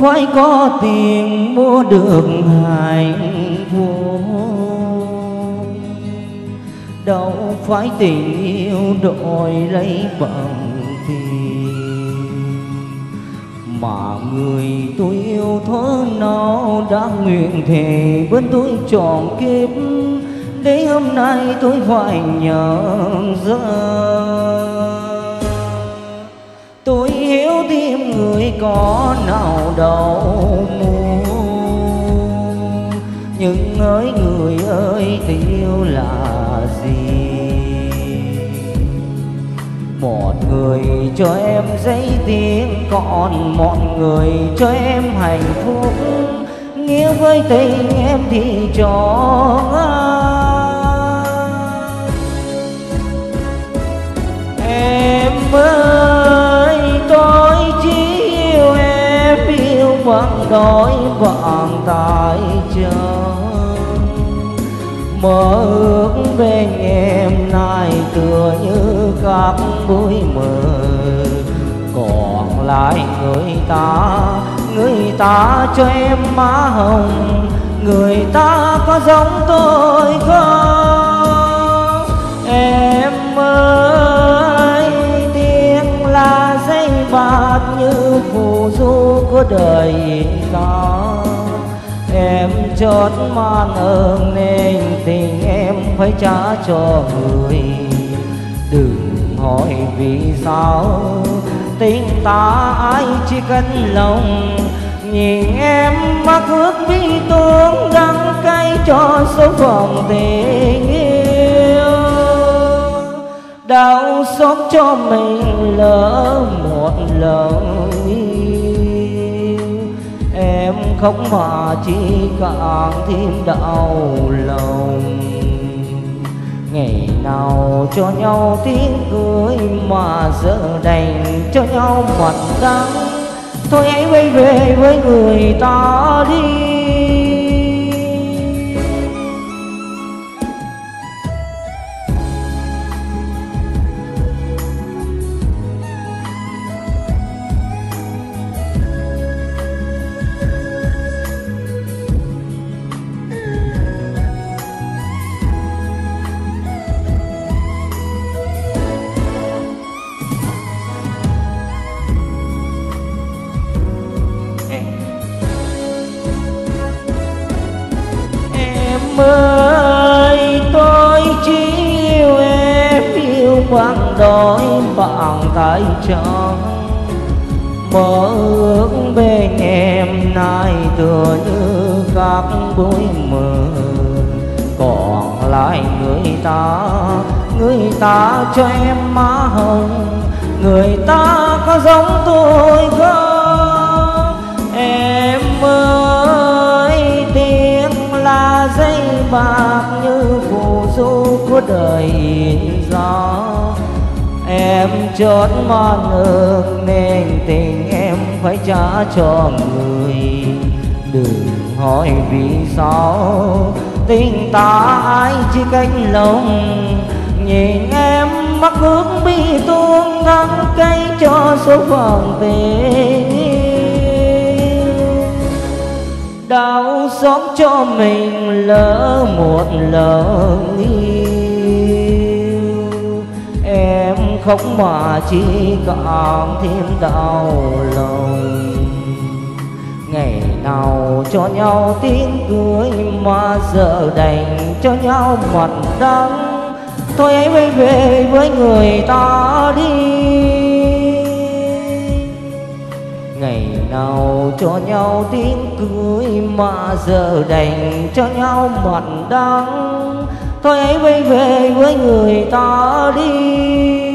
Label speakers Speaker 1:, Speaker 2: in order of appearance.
Speaker 1: phải có tiền mua được hạnh phúc. Đâu phải tình yêu đổi lấy bằng tiền. Mà người tôi yêu thớ nào đã nguyện thề bên tôi trọn kiếp. Để hôm nay tôi phải nhận ra tôi hiểu tim người có nào đâu muốn nhưng ơi, người ơi tình yêu là gì? Một người cho em giấy tiếng, còn mọi người cho em hạnh phúc. Nghĩa với tình em thì cho yêu đói vạn tại tay mơ ước bên em nay tựa như các buổi mơ. Còn lại người ta người ta cho em má hồng. Người ta có giống tôi không? Phát như phù du của đời ta. Em chót man ơn nên tình em phải trả cho người. Đừng hỏi vì sao, tình ta ai chỉ cần lòng. Nhìn em mắc ước bi tuôn đắng cay cho số phận tình yêu đau xót cho mình lỡ một lần yêu em không mà chỉ càng thêm đau lòng. Ngày nào cho nhau tiếng cười mà giờ đành cho nhau mặt đắng thôi hãy quay về với người ta đi. Mới tôi chỉ yêu em, yêu quang đôi bạn tay trắng mơ ước bên em nay tựa như các bụi mờ còn lại người ta người ta cho em má hồng. Người ta có giống tôi không? Giấy bạc như phù du của đời gió. Em chốn mòn ước nên tình em phải trả cho người. Đừng hỏi vì sao, tình ta ai chỉ cánh lòng nhìn em mắc ước bi tuôn đắng cây cho số phận tình đau xót cho mình lỡ một lần yêu. Em khóc mà chỉ càng thêm đau lòng. Ngày nào cho nhau tiếng cười mà giờ đành cho nhau mặt đắng. Thôi hãy quay về với người ta đi. Nào cho nhau tiếng cười mà giờ đành cho nhau mặt đắng. Thôi hãy quay về với người ta đi.